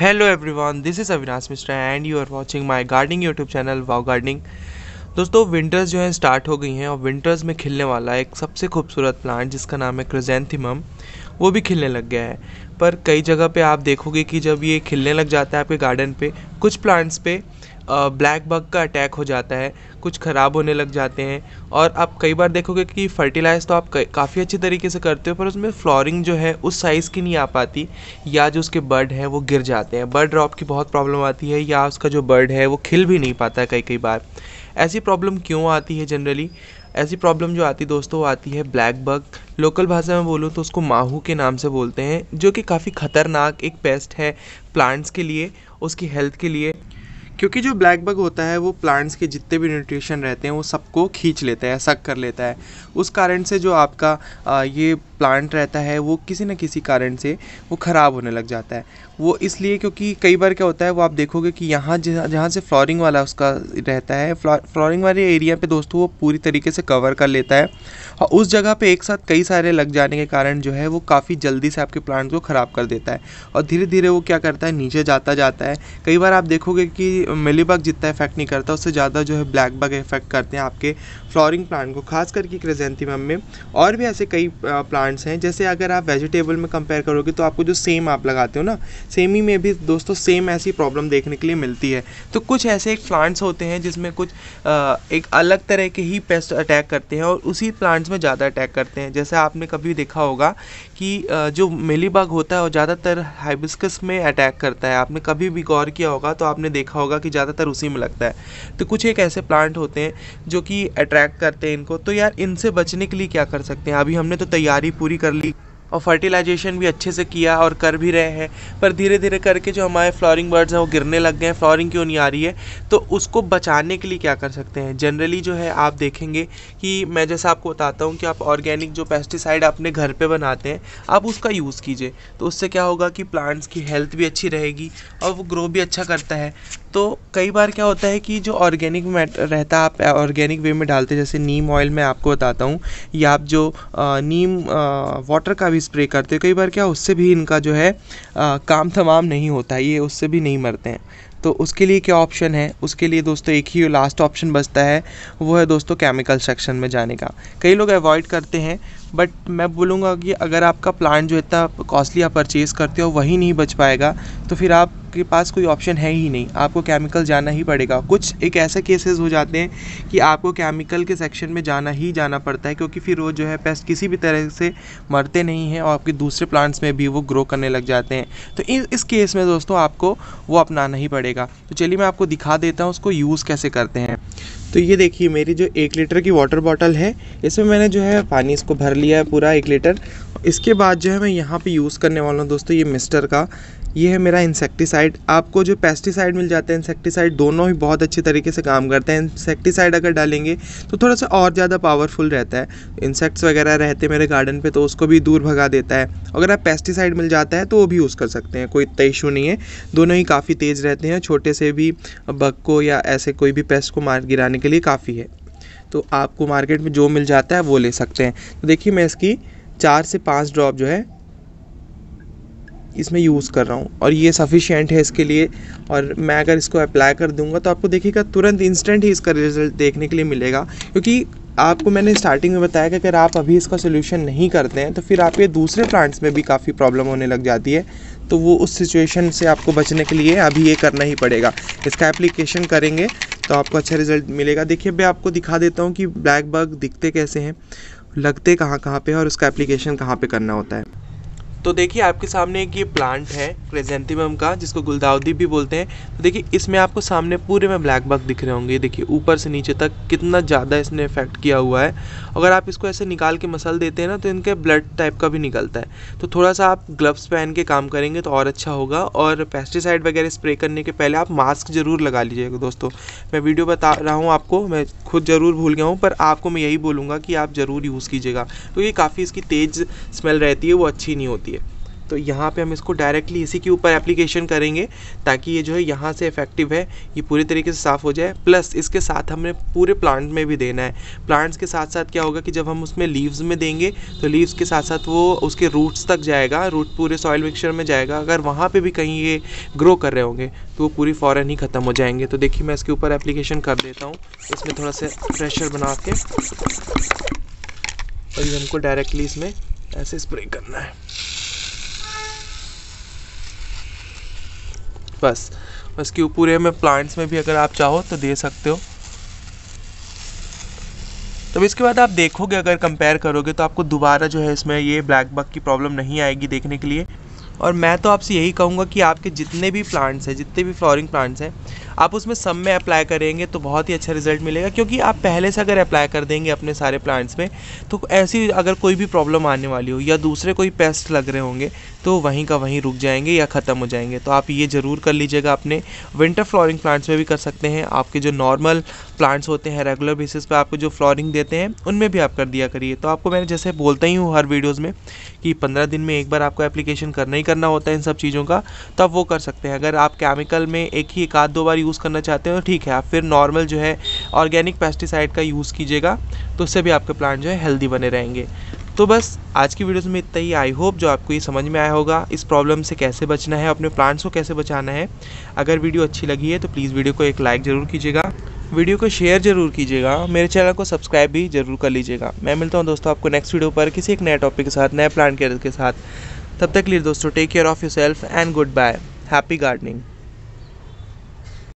Hello everyone this is Avinash Mishra and you are watching my gardening YouTube channel wow gardening दोस्तों winters जो हैं start हो गई हैं और विंटर्स में खिलने वाला एक सबसे खूबसूरत प्लांट जिसका नाम है क्रिजेंथिमम वो भी खिलने लग गया है। पर कई जगह पे आप देखोगे कि जब ये खिलने लग जाता है आपके गार्डन पे, कुछ प्लांट्स पे ब्लैक बग का अटैक हो जाता है, कुछ ख़राब होने लग जाते हैं और आप कई बार देखोगे कि फर्टिलाइज़ तो आप काफ़ी अच्छी तरीके से करते हो, पर उसमें फ्लोरिंग जो है, उस साइज़ की नहीं आ पाती या जो उसके बर्ड हैं, वो गिर जाते हैं। बर्ड ड्रॉप की बहुत प्रॉब्लम आती है या उसका जो बर्ड है, वो खिल भी नहीं पाता कई कई बार। ऐसी प्रॉब्लम क्यों आती है जनरली ऐसी प्रॉब्लम जो आती दोस्तों, वो आती है ब्लैक बग लोकल भाषा में बोलूँ तो उसको माहू के नाम से बोलते हैं, जो कि काफ़ी ख़तरनाक एक पेस्ट है प्लांट्स के लिए, उसकी हेल्थ के लिए। क्योंकि जो ब्लैक बग होता है, वो प्लांट्स के जितने भी न्यूट्रिशन रहते हैं, वो सबको खींच लेता है सक कर लेता है। उस कारण से जो आपका ये प्लांट रहता है, वो किसी न किसी कारण से वो ख़राब होने लग जाता है। वो इसलिए क्योंकि कई बार क्या होता है, वो आप देखोगे कि यहाँ जहाँ से फ्लोरिंग वाला उसका रहता है फ्लोरिंग वाले एरिया पे दोस्तों वो पूरी तरीके से कवर कर लेता है। और उस जगह पे एक साथ कई सारे लग जाने के कारण जो है वो काफ़ी जल्दी से आपके प्लांट को ख़राब कर देता है। और धीरे धीरे वो क्या करता है, नीचे जाता जाता है। कई बार आप देखोगे कि मिलीबग जितना इफ़ेक्ट नहीं करता, उससे ज़्यादा जो है ब्लैक बग इफ़ेक्ट करते हैं आपके फ्लोरिंग प्लांट को, खास करके क्रेजेंथीमम में। और भी ऐसे कई प्लांट्स हैं, जैसे अगर आप वेजिटेबल में कंपेयर करोगे तो आपको जो सेम आप लगाते हो ना सेमी में भी दोस्तों सेम ऐसी प्रॉब्लम देखने के लिए मिलती है। तो कुछ ऐसे एक प्लांट्स होते हैं जिसमें कुछ आ, एक अलग तरह के ही पेस्ट अटैक करते हैं और उसी प्लांट्स में ज़्यादा अटैक करते हैं। जैसे आपने कभी देखा होगा कि आ, जो मेलीबाग होता है वो ज़्यादातर हाइबिस्कस में अटैक करता है। आपने कभी भी गौर किया होगा तो आपने देखा होगा कि ज़्यादातर उसी में लगता है। तो कुछ एक ऐसे प्लांट होते हैं जो कि अट्रैक्ट करते हैं इनको। तो यार इनसे बचने के लिए क्या कर सकते हैं? अभी हमने तो तैयारी पूरी कर ली। और फर्टिलाइजेशन भी अच्छे से किया और कर भी रहे हैं। पर धीरे धीरे करके जो हमारे फ्लॉरिंग बर्ड्स हैं, वो गिरने लग गए हैं। फ्लॉरिंग क्यों नहीं आ रही है? तो उसको बचाने के लिए क्या कर सकते हैं? जनरली जो है, आप देखेंगे कि मैं जैसा आपको बताता हूँ कि आप ऑर्गेनिक जो पेस्टिसाइड अपने घर पर बनाते हैं, आप उसका यूज़ कीजिए। तो उससे क्या होगा कि प्लांट्स की हेल्थ भी अच्छी रहेगी और वो ग्रो भी अच्छा करता है। तो कई बार क्या होता है कि जो ऑर्गेनिक रहता है, आप ऑर्गेनिक वे में डालते जैसे नीम ऑयल मैं आपको बताता हूँ या आप जो नीम वाटर का भी स्प्रे करते हैं। कई बार क्या उससे भी इनका जो है आ, काम तमाम नहीं होता ये उससे भी नहीं मरते हैं। तो उसके लिए क्या ऑप्शन है? उसके लिए दोस्तों एक ही लास्ट ऑप्शन बचता है वो है दोस्तों केमिकल सेक्शन में जाने का। कई लोग अवॉइड करते हैं बट मैं बोलूँगा कि अगर आपका प्लांट जो इतना कॉस्टली आप परचेज़ करते हो वही नहीं बच पाएगा तो फिर आपके पास कोई ऑप्शन है ही नहीं। आपको केमिकल जाना ही पड़ेगा। कुछ एक ऐसे केसेस हो जाते हैं कि आपको केमिकल के सेक्शन में जाना ही जाना पड़ता है, क्योंकि फिर वो जो है पेस्ट किसी भी तरह से मरते नहीं हैं और आपके दूसरे प्लांट्स में भी वो ग्रो करने लग जाते हैं। तो इस केस में दोस्तों आपको वो अपनाना ही पड़ेगा। तो चलिए मैं आपको दिखा देता हूँ उसको यूज़ कैसे करते हैं। तो ये देखिए, मेरी जो एक लीटर की वाटर बॉटल है, इसमें मैंने जो है पानी इसको भर लिया है पूरा एक लीटर इसके बाद जो है मैं यहाँ पे यूज़ करने वाला हूँ दोस्तों, ये मिस्टर का। ये है मेरा इंसेक्टिसाइड आपको जो पेस्टिसाइड मिल जाते हैं इंसेक्टिसाइड दोनों ही बहुत अच्छे तरीके से काम करते हैं। इंसेक्टिसाइड अगर डालेंगे तो थोड़ा सा और ज़्यादा पावरफुल रहता है। इंसेक्ट्स वगैरह रहते हैं मेरे गार्डन पे तो उसको भी दूर भगा देता है। अगर आप पेस्टिसाइड मिल जाता है तो वो भी यूज़ कर सकते हैं, कोई इतना इशू नहीं है। दोनों ही काफ़ी तेज़ रहते हैं, छोटे से भी बग को या ऐसे कोई भी पेस्ट को मार गिराने के लिए काफ़ी है। तो आपको मार्केट में जो मिल जाता है, वो ले सकते हैं। तो देखिए मैं इसकी चार से पाँच ड्रॉप जो है इसमें यूज़ कर रहा हूँ। और ये सफिशियंट है इसके लिए। और मैं अगर इसको अप्लाई कर दूँगा तो आपको देखिएगा, तुरंत इंस्टेंट ही इसका रिज़ल्ट देखने के लिए मिलेगा। क्योंकि आपको मैंने स्टार्टिंग में बताया कि अगर आप अभी इसका सोल्यूशन नहीं करते हैं तो फिर आपके दूसरे प्लांट्स में भी काफ़ी प्रॉब्लम होने लग जाती है। तो वो उस सिचुएशन से आपको बचने के लिए अभी ये करना ही पड़ेगा। इसका एप्लीकेशन करेंगे तो आपको अच्छा रिज़ल्ट मिलेगा। देखिए, मैं आपको दिखा देता हूँ कि ब्लैक बग दिखते कैसे हैं, लगते कहाँ कहाँ पे और उसका एप्लीकेशन कहाँ पे करना होता है। तो देखिए, आपके सामने एक ये प्लांट है क्रेजेंथिमम का, जिसको गुलदाउदी भी बोलते हैं। तो देखिए, इसमें आपको सामने पूरे में ब्लैक बग दिख रहे होंगे। देखिए, ऊपर से नीचे तक कितना ज़्यादा इसने इफ़ेक्ट किया हुआ है। अगर आप इसको ऐसे निकाल के मसल देते हैं ना तो इनके ब्लड टाइप का भी निकलता है। तो थोड़ा सा आप ग्लव्स पहन के काम करेंगे तो और अच्छा होगा। और पेस्टिसाइड वगैरह स्प्रे करने के पहले आप मास्क ज़रूर लगा लीजिएगा दोस्तों। मैं वीडियो बता रहा हूँ आपको, मैं खुद ज़रूर भूल गया हूँ, पर आपको मैं यही बोलूँगा कि आप ज़रूर यूज़ कीजिएगा। क्योंकि काफ़ी इसकी तेज़ स्मेल रहती है, वो अच्छी नहीं होती। तो यहाँ पे हम इसको डायरेक्टली इसी के ऊपर एप्लीकेशन करेंगे ताकि ये जो है यहाँ से इफ़ेक्टिव है, ये पूरी तरीके से साफ़ हो जाए। प्लस इसके साथ हमें पूरे प्लांट में भी देना है। प्लांट्स के साथ साथ क्या होगा कि जब हम उसमें लीव्स में देंगे तो लीव्स के साथ साथ वो उसके रूट्स तक जाएगा रूट पूरे सॉइल मिक्सचर में जाएगा। अगर वहाँ पर भी कहीं ये ग्रो कर रहे होंगे तो वो पूरी फ़ौरन ही ख़त्म हो जाएँगे। तो देखिए मैं इसके ऊपर एप्लीकेशन कर देता हूँ। इसमें थोड़ा सा प्रेशर बना के और ये हमको डायरेक्टली इसमें ऐसे स्प्रे करना है। बस उसके पूरे में प्लांट्स में भी अगर आप चाहो तो दे सकते हो। तब इसके बाद आप देखोगे, अगर कंपेयर करोगे तो आपको दोबारा जो है इसमें ये ब्लैक बग की प्रॉब्लम नहीं आएगी देखने के लिए। और मैं तो आपसे यही कहूँगा कि आपके जितने भी प्लांट्स हैं, जितने भी फ्लोरिंग प्लांट्स हैं, आप उसमें सब में अप्लाई करेंगे तो बहुत ही अच्छा रिज़ल्ट मिलेगा, क्योंकि आप पहले से अगर अप्लाई कर देंगे अपने सारे प्लांट्स में तो ऐसी अगर कोई भी प्रॉब्लम आने वाली हो या दूसरे कोई पेस्ट लग रहे होंगे तो वहीं का वहीं रुक जाएँगे या ख़त्म हो जाएँगे। तो आप ये ज़रूर कर लीजिएगा, अपने विंटर फ्लोरिंग प्लांट्स में भी कर सकते हैं। आपके जो नॉर्मल प्लांट्स होते हैं रेगुलर बेसिस पे आपको जो फ्लोरिंग देते हैं, उनमें भी आप कर दिया करिए। तो आपको मैंने जैसे बोलता ही हूँ हर वीडियोज़ में कि पंद्रह दिन में एक बार आपको एप्लीकेशन करना ही करना होता है इन सब चीज़ों का, तब वो कर सकते हैं। अगर आप केमिकल में एक ही एक आध दो बार यूज़ करना चाहते हैं तो ठीक है, आप फिर नॉर्मल जो है ऑर्गेनिक पेस्टिसाइड का यूज़ कीजिएगा तो उससे भी आपके प्लांट जो है हेल्दी बने रहेंगे। तो बस, आज की वीडियोस में इतना ही। आई होप जो आपको ये समझ में आया होगा, इस प्रॉब्लम से कैसे बचना है, अपने प्लांट्स को कैसे बचाना है। अगर वीडियो अच्छी लगी है तो प्लीज़ वीडियो को एक लाइक ज़रूर कीजिएगा। वीडियो को शेयर ज़रूर कीजिएगा। मेरे चैनल को सब्सक्राइब भी ज़रूर कर लीजिएगा। मैं मिलता हूँ दोस्तों आपको नेक्स्ट वीडियो पर किसी एक नए टॉपिक के साथ, नए प्लांट केयर के साथ। तब तक लिए दोस्तों take care of your self and good bye happy gardening